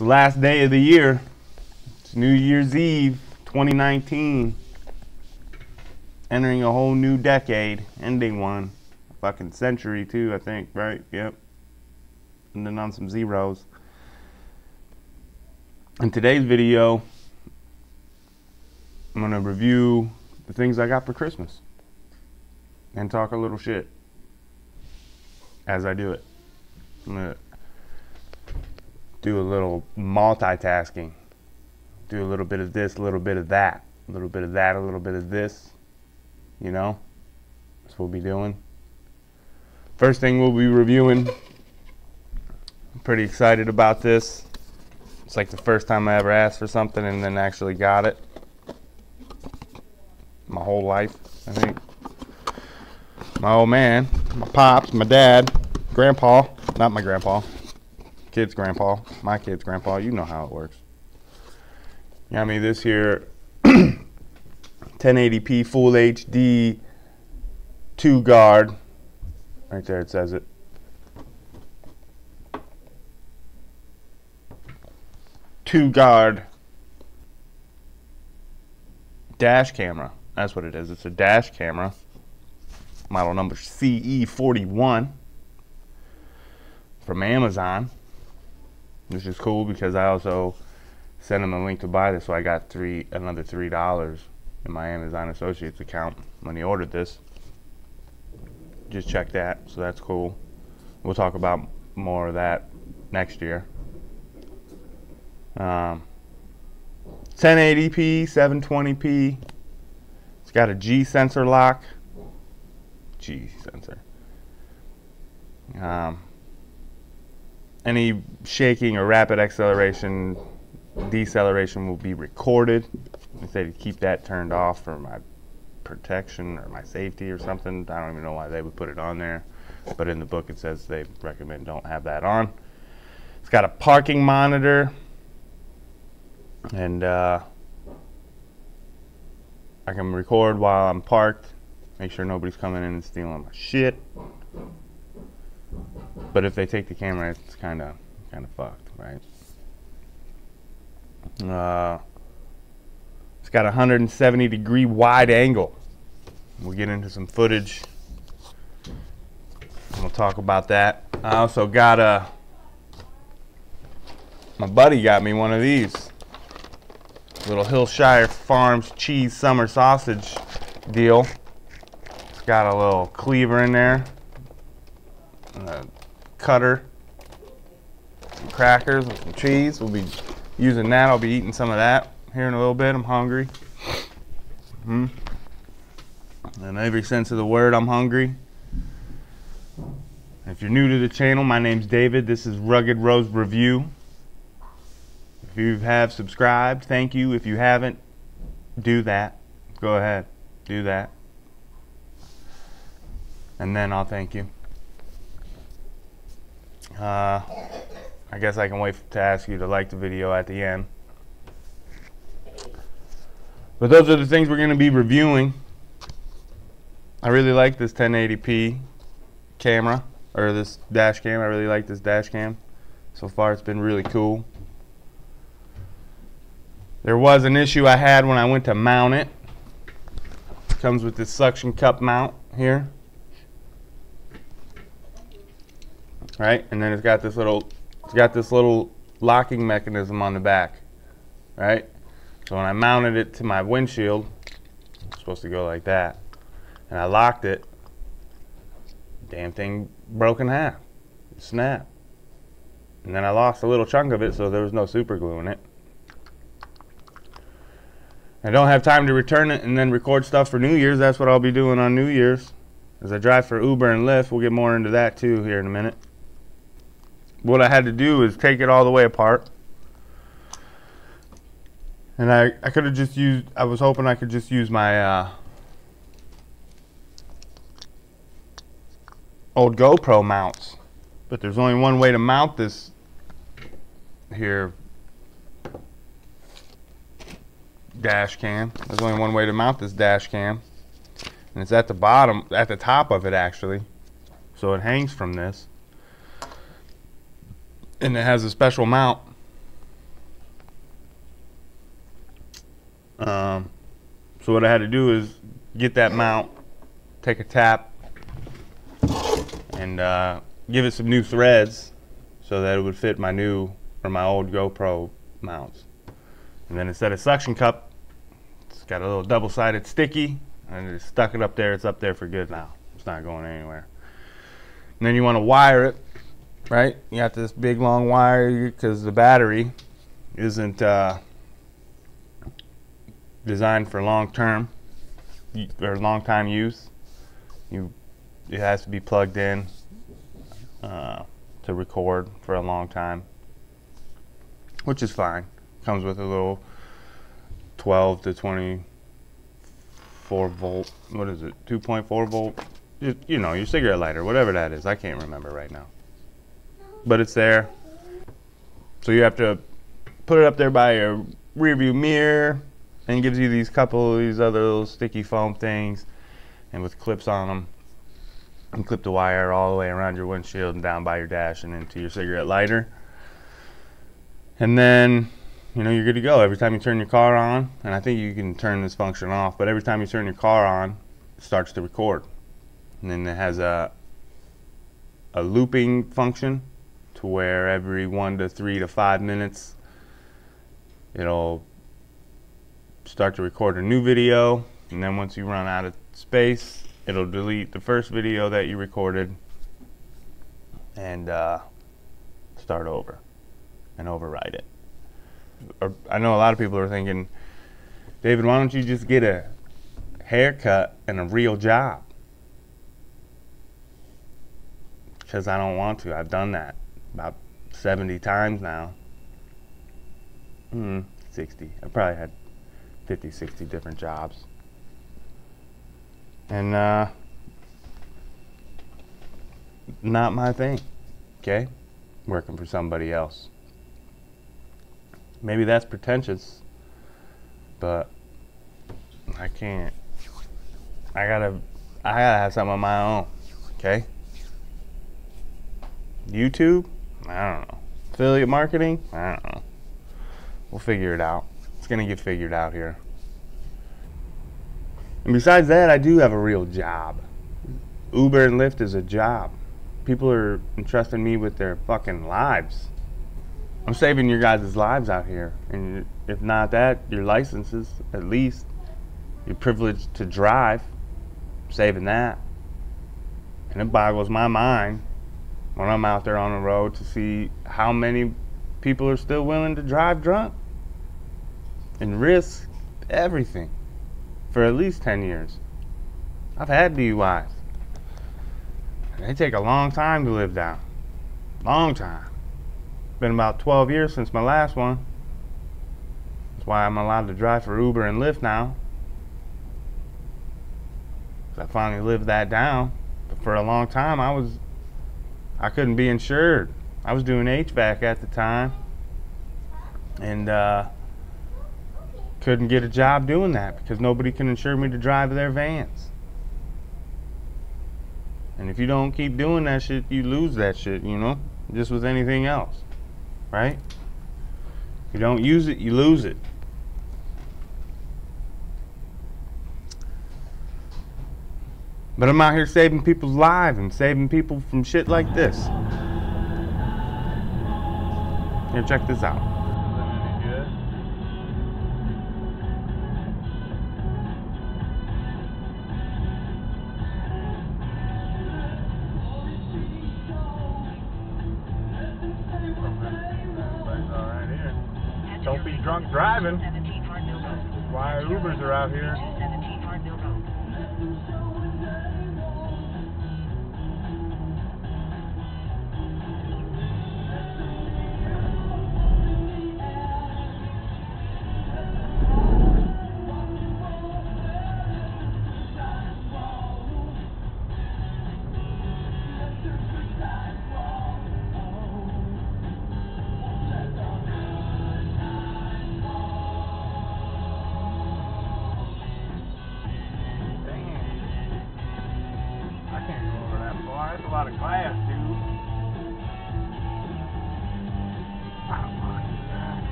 the last day of the year. It's New Year's Eve, 2019. Entering a whole new decade, ending one. Fucking century, too, I think, right? Yep. And then on some zeros. In today's video, I'm going to review the things I got for Christmas and talk a little shit as I do it. Do a little multitasking, do a little bit of this, a little bit of that, a little bit of that, a little bit of this. You know, that's what we'll be doing. First thing we'll be reviewing. I'm pretty excited about this. It's like the first time I ever asked for something and then actually got it. My whole life, I think. My old man, my pops, my dad, grandpa, not my grandpa, kid's grandpa, my kid's grandpa, you know how it works. Got me this here 1080p Full HD TOGUARD. Right there it says it. TOGUARD dash camera. That's what it is. It's a dash camera. Model number CE41 from Amazon. Which is cool because I also sent him a link to buy this, so I got three another three dollars in my Amazon Associates account when he ordered this. Just check that, so that's cool. We'll talk about more of that next year. Um, 1080p, 720p. It's got a G sensor lock. G sensor. Um, any shaking or rapid acceleration, deceleration will be recorded. They say to keep that turned off for my protection or my safety or something. I don't even know why they would put it on there. But in the book it says they recommend don't have that on. It's got a parking monitor. And uh, I can record while I'm parked. Make sure nobody's coming in and stealing my shit. But if they take the camera, it's kind of kind of fucked, right? Uh, it's got a 170 degree wide angle. We'll get into some footage. We'll talk about that. I also got a, my buddy got me one of these. Little Hillshire Farms cheese summer sausage deal. It's got a little cleaver in there, a cutter, some crackers and some cheese. We'll be using that. I'll be eating some of that here in a little bit. I'm hungry. Hmm. In every sense of the word, I'm hungry. If you're new to the channel, my name's David. This is Ruggidro's Review. If you have subscribed, thank you. If you haven't, do that. Go ahead, do that. And then I'll thank you. Uh, I guess I can wait to ask you to like the video at the end. But those are the things we're going to be reviewing. I really like this 1080p camera, or this dash cam. I really like this dash cam. So far it's been really cool. There was an issue I had when I went to mount it. it comes with this suction cup mount here. Right, and then it's got this little, it's got this little locking mechanism on the back. Right, so when I mounted it to my windshield, it's supposed to go like that, and I locked it, damn thing broke in half, it snapped. And then I lost a little chunk of it, so there was no super glue in it. I don't have time to return it and then record stuff for New Year's. That's what I'll be doing on New Year's. As I drive for Uber and Lyft, we'll get more into that too here in a minute. What I had to do is take it all the way apart and I, I could have just used, I was hoping I could just use my uh, old GoPro mounts. But there's only one way to mount this here dash cam. There's only one way to mount this dash cam. And it's at the bottom, at the top of it actually. So it hangs from this and it has a special mount. Um, so what I had to do is get that mount, take a tap, and uh, give it some new threads so that it would fit my new or my old GoPro mounts. And then instead of suction cup, it's got a little double-sided sticky, and just stuck it up there. It's up there for good now. It's not going anywhere. And then you want to wire it right? You got this big long wire because the battery isn't uh, designed for long-term or long-time use. You it has to be plugged in uh, to record for a long time, which is fine. Comes with a little 12 to 24 volt. What is it? 2.4 volt. You, you know, your cigarette lighter, whatever that is. I can't remember right now, but it's there. So you have to put it up there by your rear view mirror and gives you these couple of these other little sticky foam things and with clips on them and clip the wire all the way around your windshield and down by your dash and into your cigarette lighter. And then you know you're good to go. Every time you turn your car on and I think you can turn this function off but every time you turn your car on it starts to record. And then it has a a looping function to where every one to three to five minutes it'll start to record a new video. And then once you run out of space it'll delete the first video that you recorded and uh, start over and override it. Or I know a lot of people are thinking David why don't you just get a haircut and a real job? Because I don't want to. I've done that about 70 times now hmm 60 I probably had 50, 60 different jobs. And uh, not my thing, okay? Working for somebody else. Maybe that's pretentious, but I can't. I gotta, I gotta have something on my own, okay? YouTube? I don't know. Affiliate marketing? I don't know. We'll figure it out It's going to get figured out here. And besides that, I do have a real job. Uber and Lyft is a job. People are entrusting me with their fucking lives. I'm saving your guys' lives out here. And if not that, your licenses, at least. Your privilege to drive. saving that. And it boggles my mind when I'm out there on the road to see how many people are still willing to drive drunk and risk everything for at least 10 years. I've had DUIs. And they take a long time to live down. Long time. Been about 12 years since my last one. That's why I'm allowed to drive for Uber and Lyft now. I finally lived that down. But for a long time, I was, I couldn't be insured. I was doing HVAC at the time. And, uh, couldn't get a job doing that because nobody can insure me to drive their vans. And if you don't keep doing that shit, you lose that shit, you know? Just with anything else. Right? If you don't use it, you lose it. But I'm out here saving people's lives and saving people from shit like this. Here, check this out. Don't be drunk driving. Why Ubers are out here.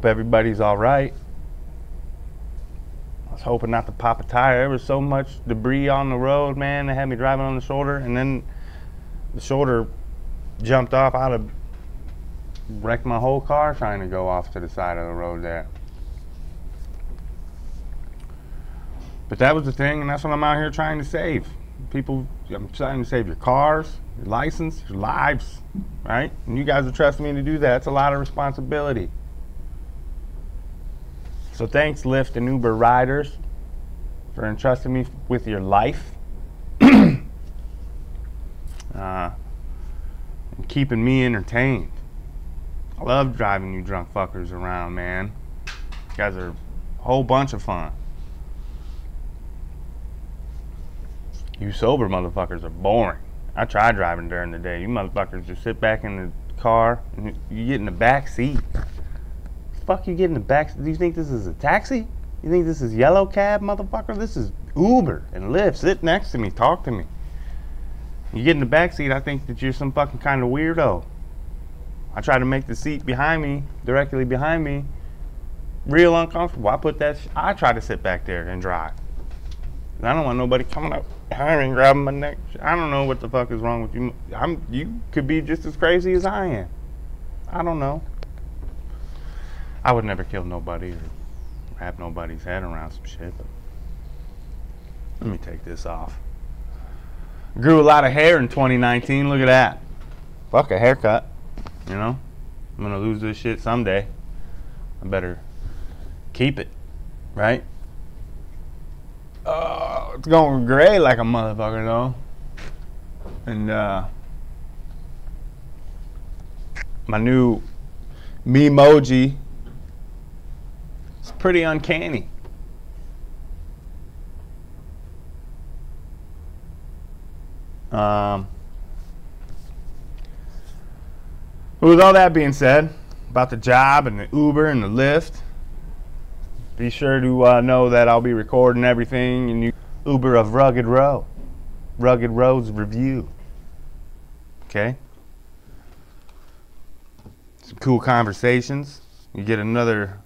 Hope everybody's all right. I was hoping not to pop a tire. There was so much debris on the road, man. They had me driving on the shoulder, and then the shoulder jumped off. I'd have wrecked my whole car trying to go off to the side of the road there. But that was the thing, and that's what I'm out here trying to save. People, I'm trying to save your cars, your license, your lives, right? And you guys are trusting me to do that. It's a lot of responsibility. So thanks, Lyft and Uber riders, for entrusting me with your life. uh, and keeping me entertained. I love driving you drunk fuckers around, man. You guys are a whole bunch of fun. You sober motherfuckers are boring. I try driving during the day. You motherfuckers just sit back in the car and you get in the back seat. Fuck you get in the back. Do you think this is a taxi? You think this is yellow cab, motherfucker? This is Uber and Lyft. Sit next to me, talk to me. You get in the back seat, I think that you're some fucking kind of weirdo. I try to make the seat behind me, directly behind me, real uncomfortable. I put that. I try to sit back there and drive. I don't want nobody coming up behind me and grabbing my neck. I don't know what the fuck is wrong with you. I'm. You could be just as crazy as I am. I don't know. I would never kill nobody or wrap nobody's head around some shit. But let me take this off. Grew a lot of hair in 2019. Look at that. Fuck a haircut. You know, I'm gonna lose this shit someday. I better keep it, right? Oh, it's going gray like a motherfucker though. And uh, my new Memoji pretty uncanny. Um, with all that being said, about the job and the Uber and the Lyft, be sure to uh, know that I'll be recording everything in you Uber of Rugged Row, Ruggidro's review. Okay? Some cool conversations. You get another,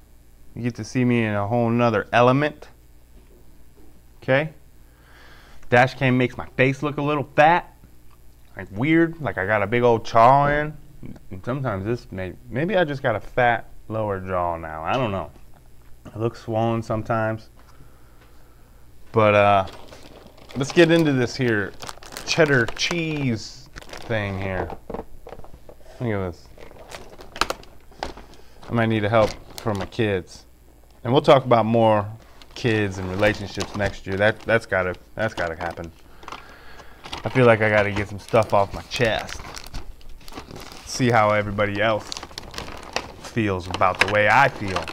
you get to see me in a whole nother element. Okay? Dash cam makes my face look a little fat, like weird, like I got a big old chaw in. And sometimes this may maybe I just got a fat lower jaw now. I don't know. It looks swollen sometimes. But uh, let's get into this here cheddar cheese thing here. Look at this. I might need help for my kids. And we'll talk about more kids and relationships next year. That that's gotta that's gotta happen. I feel like I gotta get some stuff off my chest see how everybody else feels about the way I feel.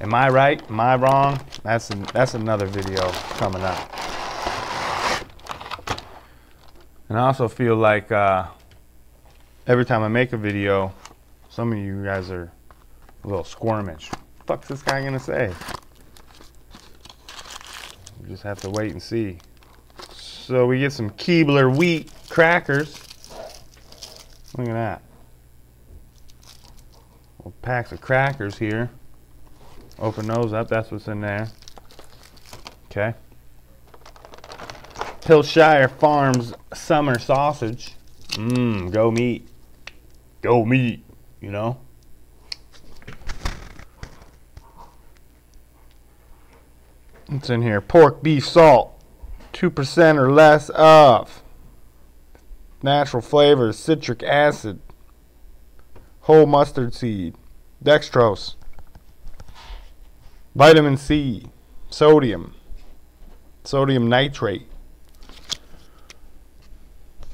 Am I right? Am I wrong? That's an, that's another video coming up. And I also feel like uh, every time I make a video, some of you guys are a little squirmish. What's this guy gonna say? We just have to wait and see. So we get some Keebler wheat crackers. Look at that. Little packs of crackers here. Open those up, that's what's in there. Okay. Hillshire Farms summer sausage. Mmm, go meat. Go meat, you know? What's in here? Pork, beef, salt. 2% or less of natural flavors, citric acid, whole mustard seed, dextrose, vitamin C, sodium, sodium nitrate.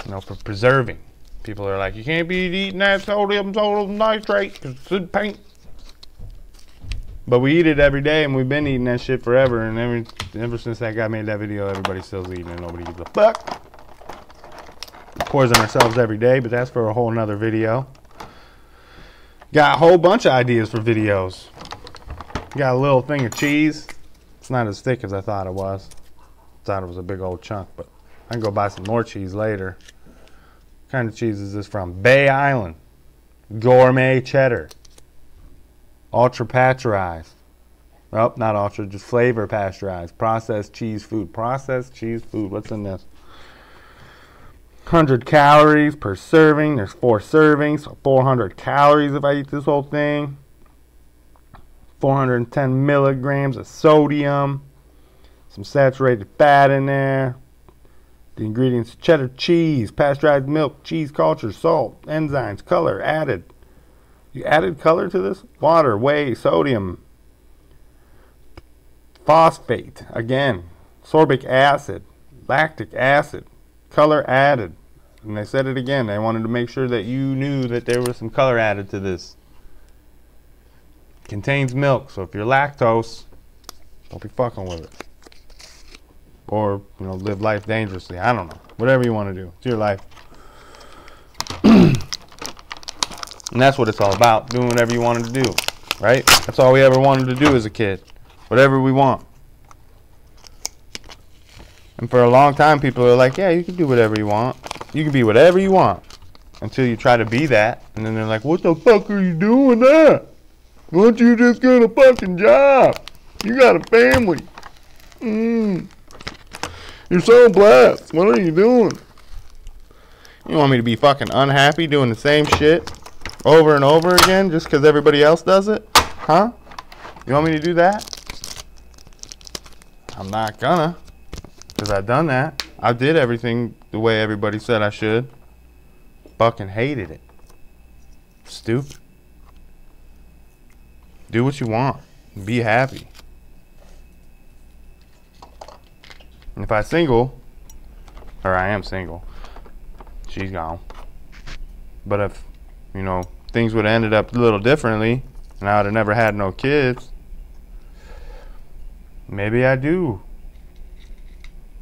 You know, for preserving. People are like, you can't be eating that sodium, sodium nitrate because it's in paint. But we eat it every day, and we've been eating that shit forever. And ever, ever since that guy made that video, everybody still's eating it. Nobody gives a fuck poison ourselves every day, but that's for a whole nother video. Got a whole bunch of ideas for videos. Got a little thing of cheese. It's not as thick as I thought it was. Thought it was a big old chunk, but I can go buy some more cheese later. What kind of cheese is this from? Bay Island. Gourmet cheddar. Ultra pasteurized. Oh, not ultra, just flavor pasteurized. Processed cheese food. Processed cheese food. What's in this? 100 calories per serving. There's four servings, so 400 calories if I eat this whole thing. 410 milligrams of sodium. Some saturated fat in there. The ingredients cheddar cheese, pasteurized milk, cheese culture, salt, enzymes, color added. You added color to this? Water, whey, sodium, phosphate, again, sorbic acid, lactic acid, color added. And they said it again. They wanted to make sure that you knew that there was some color added to this. Contains milk, so if you're lactose, don't be fucking with it. Or, you know, live life dangerously. I don't know. Whatever you want to do. It's your life. and that's what it's all about. Doing whatever you wanted to do. Right? That's all we ever wanted to do as a kid. Whatever we want. And for a long time, people are like, yeah, you can do whatever you want. You can be whatever you want. Until you try to be that. And then they're like, what the fuck are you doing that? Why don't you just get a fucking job? You got a family. Mm. You're so blessed. What are you doing? You want me to be fucking unhappy doing the same shit over and over again just because everybody else does it? Huh? You want me to do that? I'm not gonna. Because I've done that. I did everything the way everybody said I should. Fucking hated it. Stupid. Do what you want. Be happy. And if I single, or I am single, she's gone. But if, you know, things would have ended up a little differently, and I would have never had no kids, maybe I do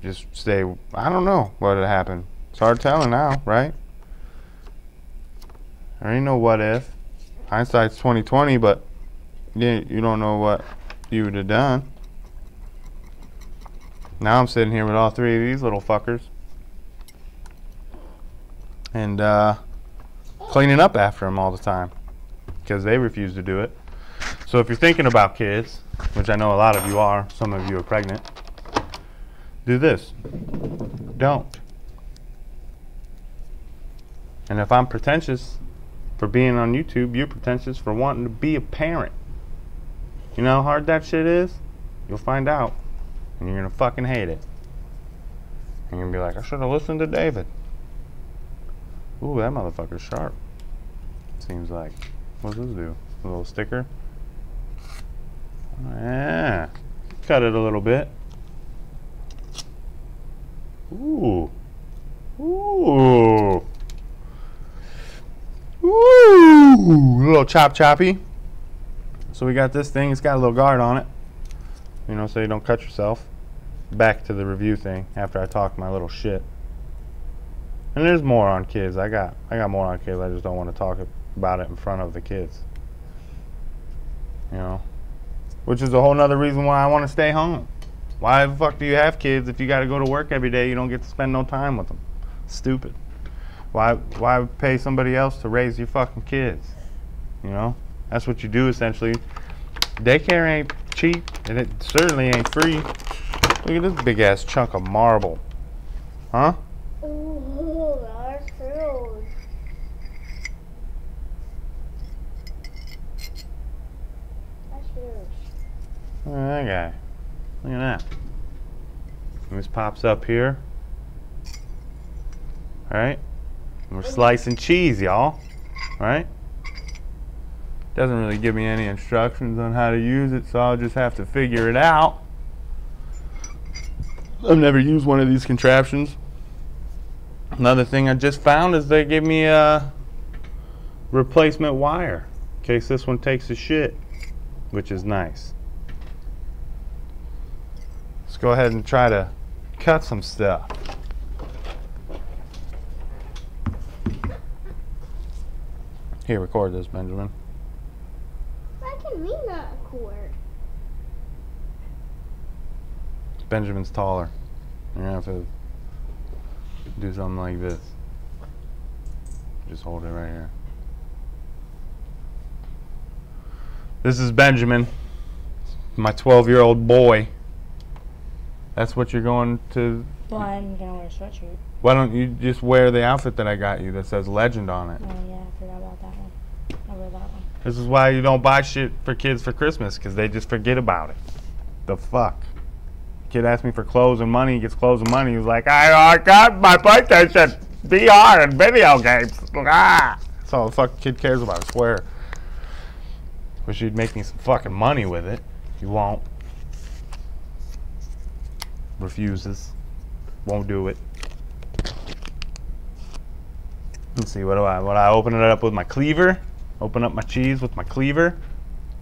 just stay. I don't know what would happen. It's hard telling now, right? There ain't no what if. Hindsight's 2020, but you, you don't know what you would have done. Now I'm sitting here with all three of these little fuckers. And uh, cleaning up after them all the time. Because they refuse to do it. So if you're thinking about kids, which I know a lot of you are, some of you are pregnant, do this. Don't. And if I'm pretentious for being on YouTube, you're pretentious for wanting to be a parent. You know how hard that shit is? You'll find out. And you're gonna fucking hate it. And you're gonna be like, I should have listened to David. Ooh, that motherfucker's sharp. Seems like. What does this do? A little sticker? Yeah. Cut it a little bit. Ooh. Ooh. Ooh. A little chop choppy. So we got this thing. It's got a little guard on it. You know, so you don't cut yourself. Back to the review thing after I talk my little shit. And there's more on kids. I got I got more on kids. I just don't want to talk about it in front of the kids. You know. Which is a whole nother reason why I want to stay home. Why the fuck do you have kids if you got to go to work every day? You don't get to spend no time with them. Stupid. Why why pay somebody else to raise your fucking kids? You know, that's what you do essentially. Daycare ain't cheap, and it certainly ain't free. Look at this big ass chunk of marble, huh? Ooh, that's huge. That's huge. Look at that guy. Look at that. And this pops up here. Alright? We're slicing cheese, y'all. Right? Doesn't really give me any instructions on how to use it, so I'll just have to figure it out. I've never used one of these contraptions. Another thing I just found is they give me a replacement wire in case this one takes a shit, which is nice. Let's go ahead and try to cut some stuff. Here, record this, Benjamin. Why can we not record? Benjamin's taller. You're gonna have to do something like this. Just hold it right here. This is Benjamin, my 12 year old boy. That's what you're going to. Well, I'm gonna wear a sweatshirt. Why don't you just wear the outfit that I got you that says legend on it? Oh yeah, I forgot about that one. I'll wear that one. This is why you don't buy shit for kids for Christmas because they just forget about it. The fuck? Kid asked me for clothes and money. He gets clothes and money. He was like, I, I got my PlayStation VR and video games. Ah. That's all the fuck kid cares about. I swear. Wish you'd make me some fucking money with it. You won't. Refuses. Won't do it. Let's see. What do I? What I open it up with my cleaver? Open up my cheese with my cleaver?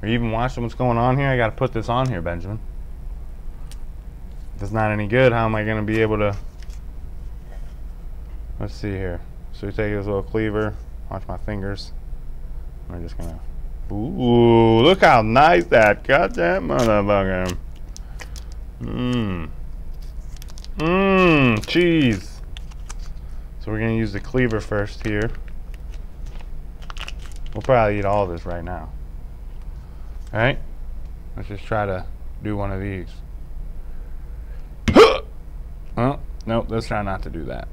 Or even watching what's going on here? I gotta put this on here, Benjamin. If it's not any good, how am I gonna be able to? Let's see here. So we take this little cleaver. Watch my fingers. I'm just gonna. Ooh, look how nice that goddamn motherfucker. Mmm. Mmm, cheese. So we're gonna use the cleaver first here. We'll probably eat all this right now. Alright? Let's just try to do one of these. well, nope, let's try not to do that.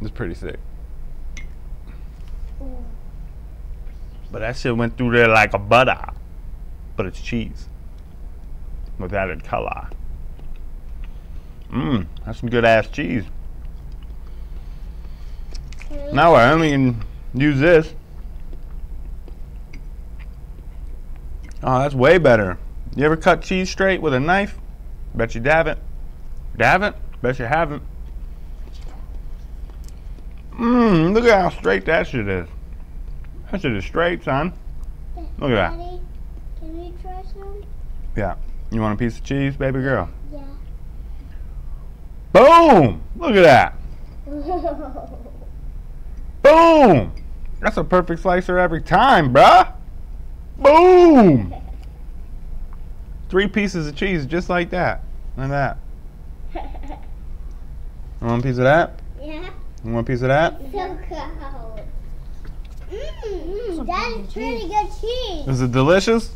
It's pretty sick. But that shit went through there like a butter. But it's cheese. With added color. Mmm, that's some good ass cheese. Now I only can use this. Oh, that's way better. You ever cut cheese straight with a knife? Bet you haven't. Haven't? Bet you haven't. Mmm, look at how straight that shit is. That shit is straight, son. Look at that. Daddy, can we try some? Yeah. You want a piece of cheese, baby girl? Yeah. Boom! Look at that. Boom! That's a perfect slicer every time, bruh. Boom! Three pieces of cheese just like that. Like that. You want a piece of that? yeah. You want a piece of that? So cold. Mmm, Some that pretty good cheese. Is it delicious?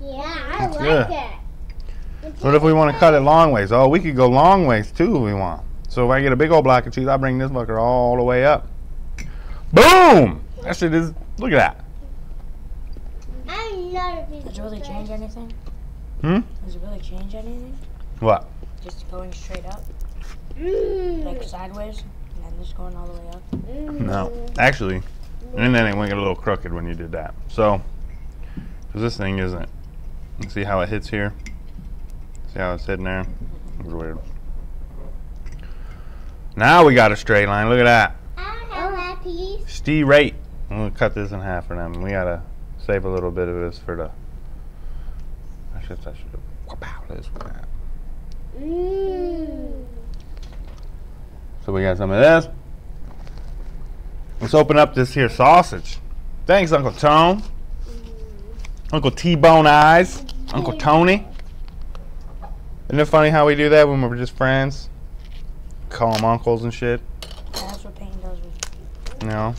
Yeah, I It's like good. it. What if we want to cut it long ways? Oh, we could go long ways too if we want. So if I get a big old block of cheese, I bring this fucker all the way up. Boom! That shit is, look at that. I'm not a piece Does it really change anything? Hmm? Does it really change anything? What? Just going straight up, Mm. like sideways, and then just going all the way up. Mm. No. Actually, and then it went a little crooked when you did that. So, because this thing isn't. See how it hits here? See how it's hitting there? It's weird. Now we got a straight line. Look at that. I have that piece. Steve rate. I'm gonna cut this in half for them. We gotta save a little bit of this for the. I should. I should. Wow, this one. Mmm. So we got some of this. Let's open up this here sausage. Thanks, Uncle Tone. Uncle T-Bone Eyes. Uncle Tony. Isn't it funny how we do that when we're just friends? Call them uncles and shit. That's what Peyton does with You know?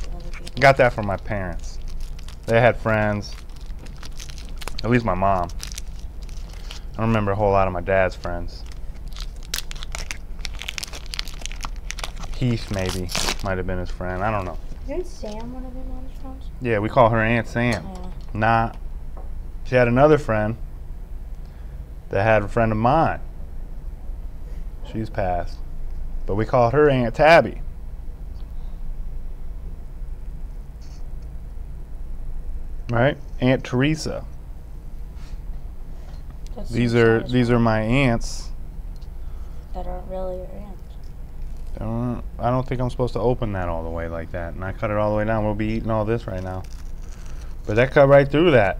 Got that from my parents. They had friends. At least my mom. I don't remember a whole lot of my dad's friends. Heath maybe might have been his friend. I don't know. Didn't Sam one of on his phones? Yeah, we call her Aunt Sam. Yeah. Nah. She had another friend that had a friend of mine. She's passed. But we called her Aunt Tabby. Right? Aunt Teresa. That's These are these are my aunts. that aren't really your aunts. I don't, I don't think I'm supposed to open that all the way like that. And I cut it all the way down. We'll be eating all this right now. But that cut right through that.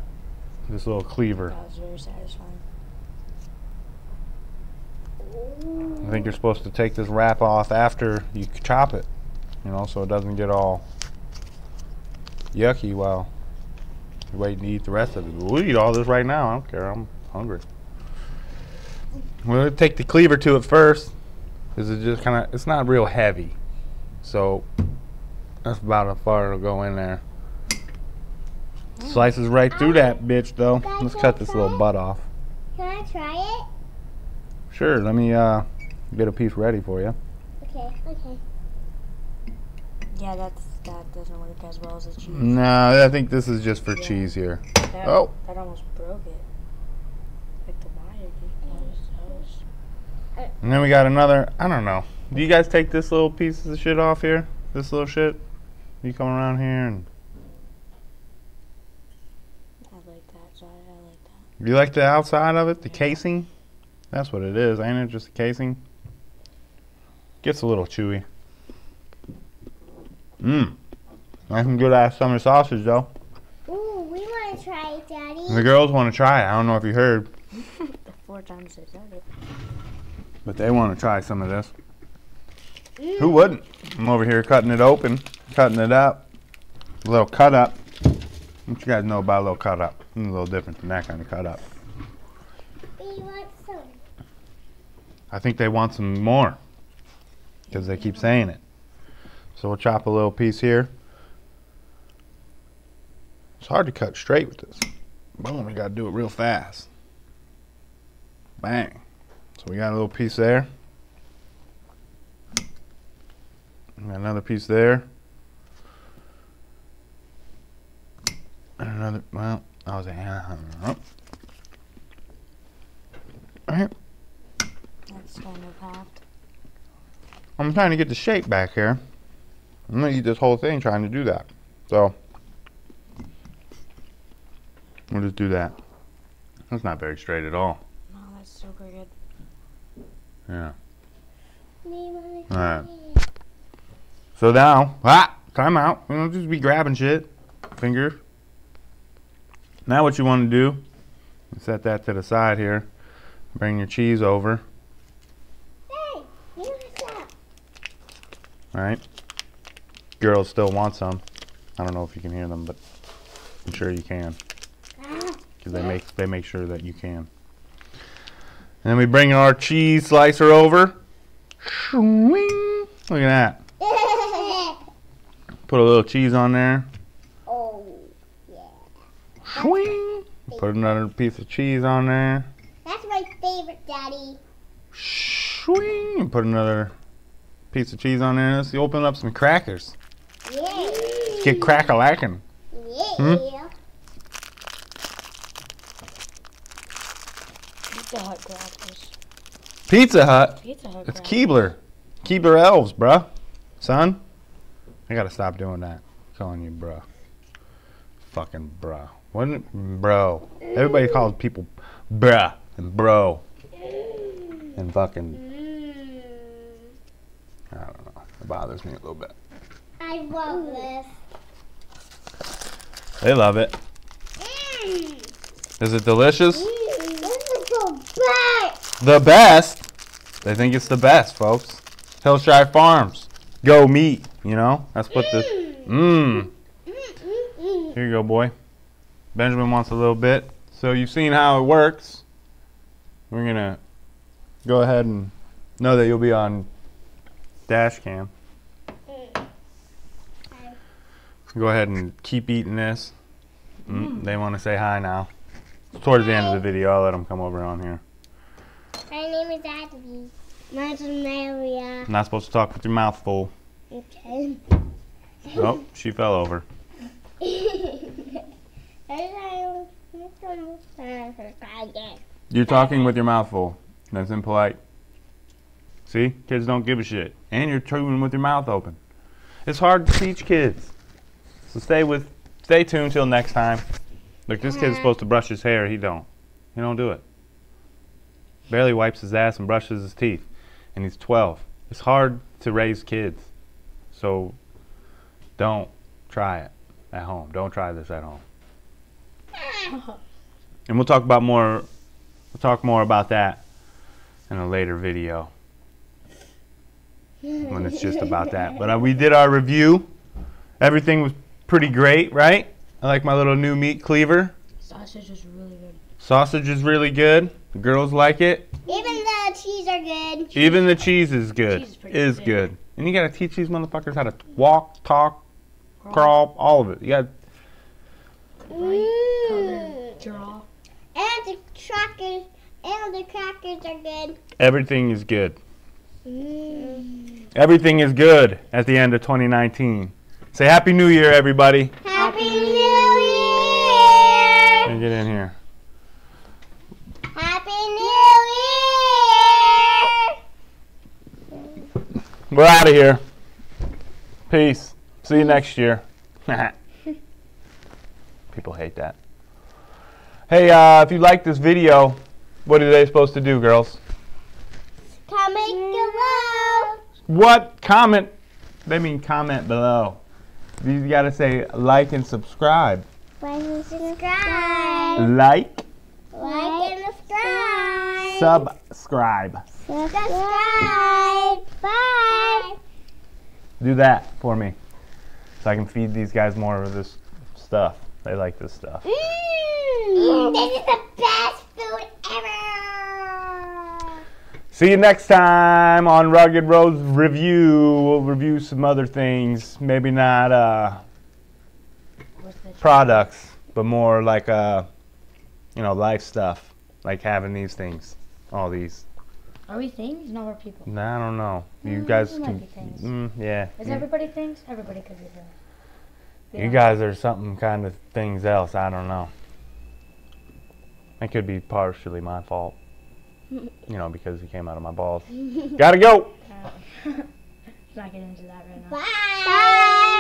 This little cleaver. That was very satisfying. I think you're supposed to take this wrap off after you chop it, you know, so it doesn't get all yucky while you're waiting to eat the rest of it. We'll eat all this right now. I don't care. I'm hungry. We'll take the cleaver to it first. Cause it just kind of, it's not real heavy. So that's about how far it'll go in there. Slices right through that bitch though. Let's cut this little butt off. Can I try it? Sure, let me uh get a piece ready for you. Okay, okay. Yeah, that's that doesn't work as well as the cheese. No, I think this is just for Yeah. cheese here. That, Oh. that almost broke it. Like the wire did. That was, that was And then we got another, I don't know. Do you guys take this little piece of shit off here? This little shit? You come around here and I like that. Sorry, I like that. you like the outside of it, the casing? That's what it is, ain't it? Just a casing? Gets a little chewy. Mmm. Nice and good ass summer sausage though. Ooh, we want to try it, Daddy. The girls want to try it. I don't know if you heard, the four times they said it. but they want to try some of this. Mmm. Who wouldn't? I'm over here cutting it open, cutting it up. A little cut up. What you guys know about a little cut up? It's a little different than that kind of cut up. I think they want some more because they keep saying it. So we'll chop a little piece here. It's hard to cut straight with this. Boom, we got to do it real fast. Bang. So we got a little piece there. Another piece there. And another, well, I was, uh, of halved. I'm trying to get the shape back here. I'm gonna eat this whole thing trying to do that. So we'll just do that. That's not very straight at all. No, that's super good. Yeah. We want Alright. So now, ah, time out. We don't just be grabbing shit. Finger. Now what you want to do, set that to the side here. Bring your cheese over, Hey, give us that. Right? Girls still want some. I don't know if you can hear them, but I'm sure you can. Because they make they make sure that you can. And then we bring our cheese slicer over. Swing. Look at that. Put a little cheese on there. oh, yeah. Swing. Put another piece of cheese on there. That's my favorite, Daddy. Swing. And put another piece of cheese on there. Let's open up some crackers. Yeah. Get crack a lacking. Yeah. Hmm? Pizza Hut crackers. Pizza Hut. Pizza Hut It's crackers. Keebler. Keebler elves, bruh. Son. I gotta stop doing that. Calling you bruh. Fucking bruh. What? Bro. Everybody calls people bruh and bro and fucking. Mm. I don't know. It bothers me a little bit. I love this. They love it. Mm. Is it delicious? Mm. This is so bad. The best. They think it's the best, folks. Hillshire Farms. Go meat. You know? That's what the. Mmm. Mm, mm, mm. Here you go, boy. Benjamin wants a little bit. So you've seen how it works. We're gonna go ahead and know that you'll be on dash cam. Mm. Go ahead and keep eating this. Mm, They want to say hi now. Towards the end of the video, I'll let them come over on here. My name is Abby. Mine's Maria. Not supposed to talk with your mouth full. Okay. Oh, she fell over. You're talking with your mouth full. That's impolite. See? Kids don't give a shit. And you're chewing with your mouth open. It's hard to teach kids. So stay with stay tuned till next time. Look, this kid's supposed to brush his hair, he don't. He don't do it. Barely wipes his ass and brushes his teeth. And he's 12. It's hard to raise kids. So don't try it at home. Don't try this at home. And we'll talk about more we'll talk more about that in a later video when it's just about that. But uh, we did our review. Everything was pretty great, right? I like my little new meat cleaver. Sausage is really good. Sausage is really good. The girls like it. Even the cheese are good. Even the cheese is good. Cheese is Is good. good. And you gotta teach these motherfuckers how to walk, talk, crawl, all of it. You got Right color. Mm. Draw. And the crackers, and the crackers are good. everything is good. Mm. Everything is good at the end of 2019. Say Happy New Year, everybody. Happy New Year! me get in here. Happy New Year! We're out of here. Peace. See you next year. People hate that. Hey, uh, if you like this video, what are they supposed to do, girls? Comment below. What? Comment. They mean comment below. You gotta say like and subscribe. Like and subscribe. Like, Like and subscribe. subscribe. Subscribe. Bye. Do that for me. So I can feed these guys more of this stuff. They like this stuff. Mmm. This is the best food ever. See you next time on Ruggidro's Review. We'll review some other things. Maybe not uh, products, but more like uh, you know, life stuff. Like having these things. All these. Are we things? No, we're people. Nah, I don't know. You Mm, guys can. be things. Mm, yeah. Is everybody things? Everybody could be things. You guys are something kind of things else. I don't know. It could be partially my fault. You know, because he came out of my balls. Gotta go. Let's not get into that right now. Bye. Bye.